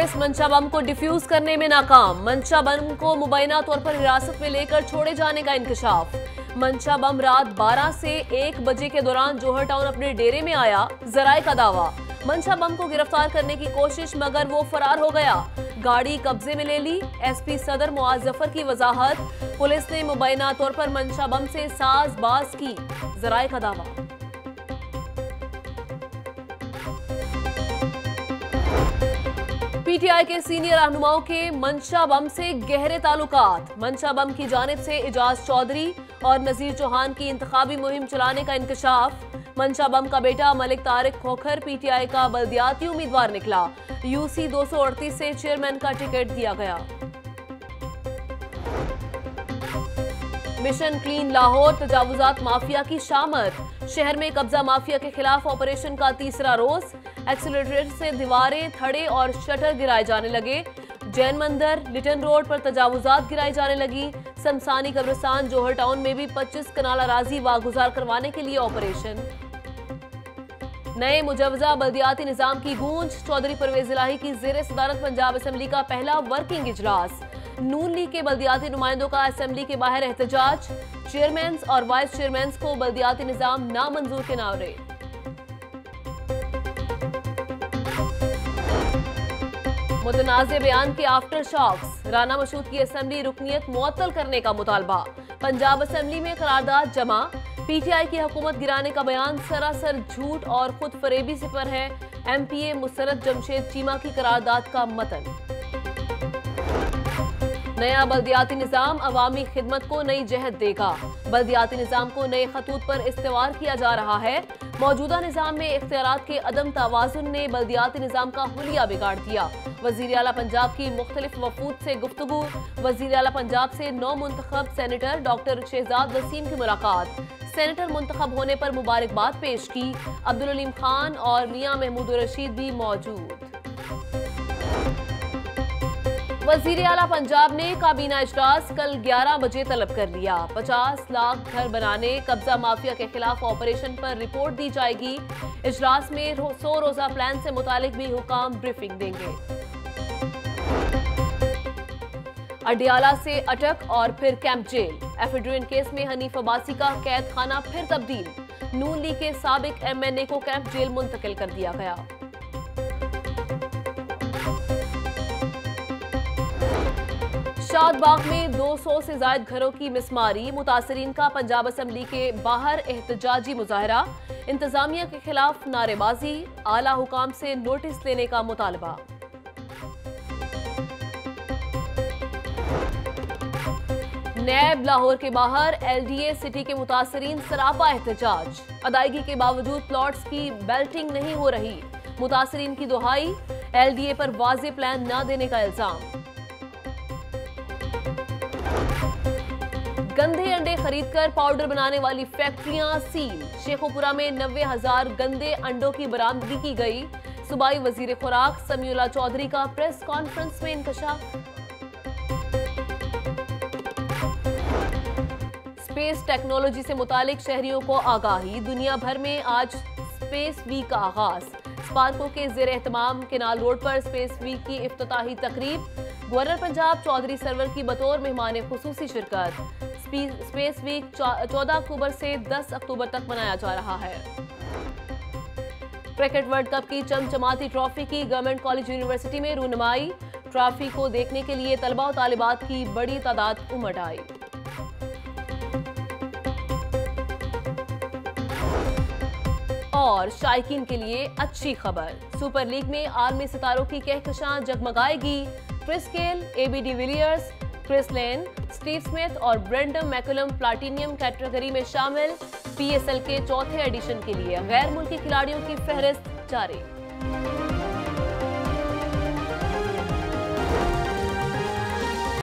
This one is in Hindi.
पुलिस मंशा बम को डिफ्यूज करने में नाकाम। मंशा बम को मुबैना तौर पर हिरासत में लेकर छोड़े जाने का इंकशाफ। मंशा बम रात 12 से 1 बजे के दौरान जोहर टाउन अपने डेरे में आया जराए का दावा। मंशा बम को गिरफ़्तार करने की कोशिश, मगर वो फरार हो गया। गाड़ी कब्जे में ले ली। एसपी सदर मुआजफर की वजाहत। पुलिस ने मुबैना तौर पर मंशा बम से साज बाज की। जराए का दावा। पीटीआई के सीनियर रहनुमाओं के मंशा बम से गहरे ताल्लुकात। मंशा बम की जानब से इजाज चौधरी और नजीर चौहान की इंतखाबी मुहिम चलाने का इंकशाफ। मंशा बम का बेटा मलिक तारिक खोखर पीटीआई का बल्दियाती उम्मीदवार निकला। यूसी 238 से चेयरमैन का टिकट दिया गया। मिशन क्लीन लाहौर तजावजात माफिया की शामत शहर में कब्जा माफिया के खिलाफ ऑपरेशन का तीसरा रोज। एक्सीलेटर से दीवारें, थड़े और शटर गिराए जाने लगे। जैन मंदिर लिटन रोड पर तजावुजात गिराई जाने लगी। शमसानी कब्रिस्तान, जोहर टाउन में भी 25 कनाल अराजी वागुजार करवाने के लिए ऑपरेशन। नए मुजवजा, बल्दियाती निज़ाम की गूंज। चौधरी परवेज इलाही की जेर सदारत पंजाब असेंबली का पहला वर्किंग इजलास। नून लीग के बल्दियाती नुमाइंदों का असेंबली के बाहर एहतजाज। चेयरमैन और वाइस चेयरमैन को बल्दियाती निज़ाम नामंजूर के नारे। मुतनाज़ बयान के आफ्टर शॉक्स राना मशहूद की असेंबली रुकनीत मुअत्तल करने का मुतालबा। पंजाब असेंबली में करारदाद जमा। पीटीआई की हुकूमत गिराने का बयान सरासर झूठ और खुद फरेबी से पर है। ए मुसरत जमशेद चीमा की करारदाद का मतन। नया बल्दियाती निज़ाम अवामी खिदमत को नई जहत देगा। बल्दियाती निज़ाम को नए खतूत पर इस्तेवार किया जा रहा है। मौजूदा निज़ाम में इख्तियार के अदम तोज़ुन ने बल्दियाती निज़ाम का हुलिया बिगाड़ दिया। वज़ीर अला पंजाब की मुख्तलिफ़ वफूद से गुफ्तु वज़ीर अला पंजाब से नौ मुंतखब सेनेटर डॉक्टर शहजाद वसीम की मुलाकात। सेनेटर मुंतखब होने पर मुबारकबाद पेश की। अब्दुल अलीम खान और मियाँ महमूद रशीद भी मौजूद। वज़ीर अला पंजाब ने काबीना इजलास कल 11 बजे तलब कर लिया। 50 लाख घर बनाने, कब्जा माफिया के खिलाफ ऑपरेशन पर रिपोर्ट दी जाएगी। इजलास में सौ रोजा प्लान से मुतालिक भी हुकाम ब्रीफिंग देंगे। अडियाला से अटक और फिर कैंप जेल। एफिड्रिन केस में हनीफ अब्बासी का कैद खाना फिर तब्दील। नून लीग के सबक एमएनए को कैंप जेल मुंतकिल कर दिया गया। शादबाग में 200 से जायद घरों की मिसमारी, मुतासरीन का पंजाब असम्बली के बाहर एहतजाजी मुजाहरा, इंतजामिया के खिलाफ नारेबाजी, आला हुकाम से नोटिस देने का मुतालबा। नैब लाहौर के बाहर एलडीए सिटी के मुतासरीन सरापा एहतजाज। अदायगी के बावजूद प्लॉट्स की बेल्टिंग नहीं हो रही। मुतासरीन की दुहाई, एलडीए पर वाजे प्लान न देने का इल्ज़ाम। गंदे अंडे खरीदकर पाउडर बनाने वाली फैक्ट्रियाँ सील। शेखोपुरा में नब्बे हज़ार गंदे अंडों की बरामदगी की गई। सूबाई वज़ीर खुराक समीउल्ला चौधरी का प्रेस कॉन्फ्रेंस में इंकशाफ। स्पेस टेक्नोलॉजी से मुतालिक शहरियों को आगाही। दुनिया भर में आज स्पेस वीक का आगाज़। स्पार्को के जेर एहतमाम केनाल रोड पर स्पेस वीक की इफ्ताही तकरीब। गवर्नर पंजाब चौधरी सरवर की बतौर मेहमान खसूसी शिरकत। स्पेस वीक 14 अक्टूबर से 10 अक्टूबर तक मनाया जा रहा है। क्रिकेट वर्ल्ड कप की चमचमाती ट्रॉफी की गवर्नमेंट कॉलेज यूनिवर्सिटी में रूनमाई। ट्रॉफी को देखने के लिए तलबा और तालिबात की बड़ी तादाद उमड़ आई। और शायकीन के लिए अच्छी खबर। सुपर लीग में आर्मी सितारों की कहकशां जगमगाएगी। Chris Gayle AB de Villiers Chris Lynn, Steve Smith और ब्रेंडम मैकुलम प्लाटिनियम कैटेगरी में शामिल पीएसएल के चौथे एडिशन के लिए गैर मुल्की खिलाड़ियों की फहरिस्त जारी।